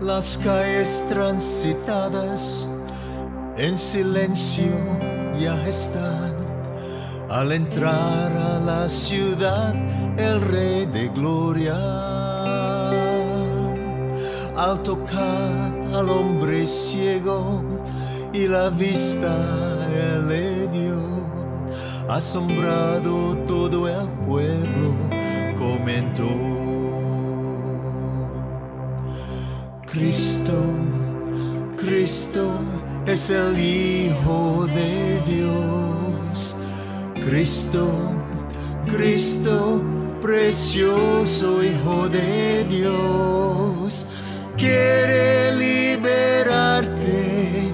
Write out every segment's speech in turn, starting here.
Las calles transitadas en silencio ya están. Al entrar a la ciudad, el Rey de Gloria. Al tocar al hombre ciego y la vista él le dio, asombrado todo el pueblo comentó. Cristo, Cristo es el Hijo de Dios. Cristo, Cristo, precioso Hijo de Dios, quiere liberarte,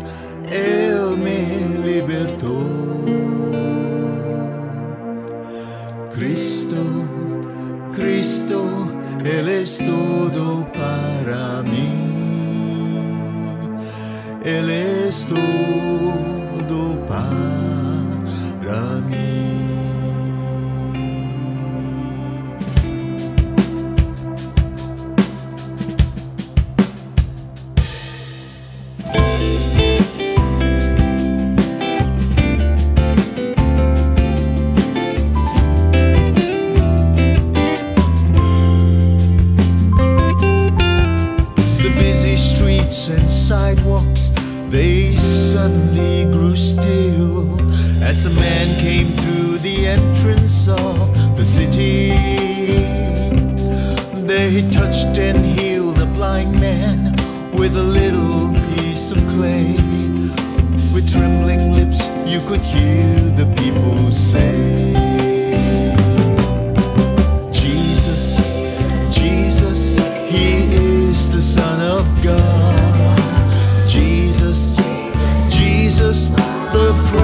Él me libertó. Cristo, Cristo, Él es todo para mí. Él es todo streets and sidewalks, they suddenly grew still as a man came through the entrance of the city. He touched and healed a blind man with a little piece of clay. With trembling lips, you could hear the people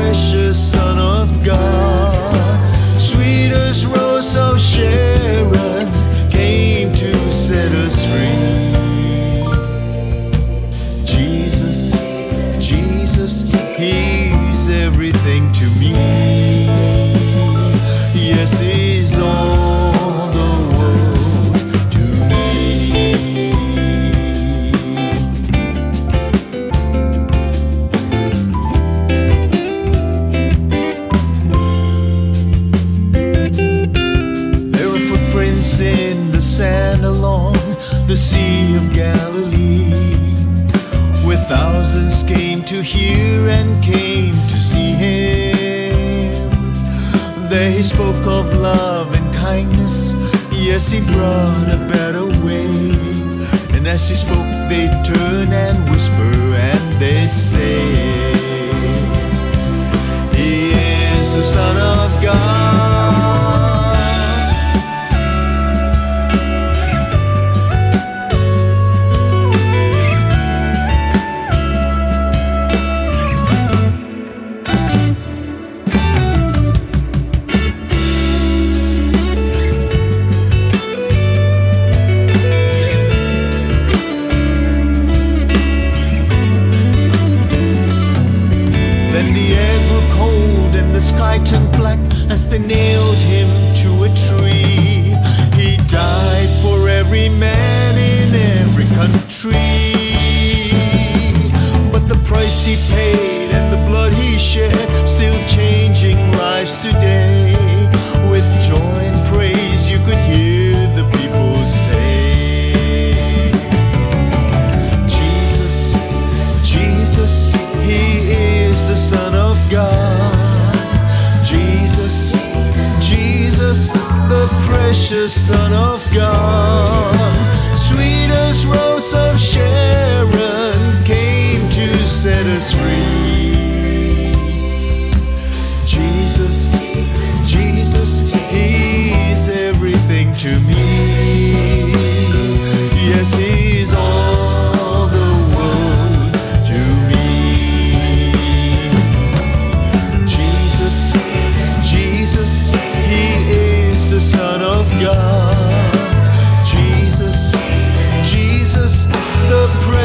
precious Son of God. Sweet as Rose of Sharon came to set us free. Jesus, Jesus, He's everything to me. Yes, He's all thousands came to hear and came to see him. There he spoke of love and kindness, yes, he brought a better way. And as he spoke, they'd turn and whisper, and they'd say, He is the Son of country. But the price he paid and the blood he shed, still changing lives today. With joy and praise, you could hear the people say. Jesus, Jesus, He is the Son of God. Jesus, Jesus, the precious Son of God.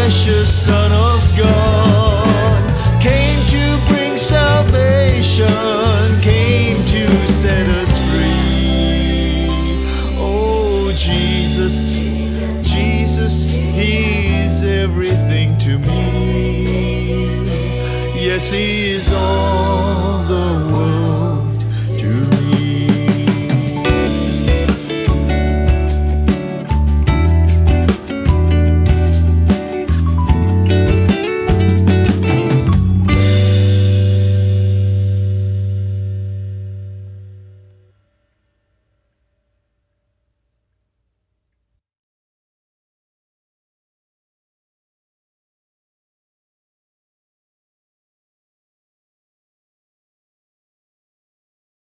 Precious Son of God, came to bring salvation, came to set us free. Oh, Jesus, Jesus, He's everything to me. Yes, He is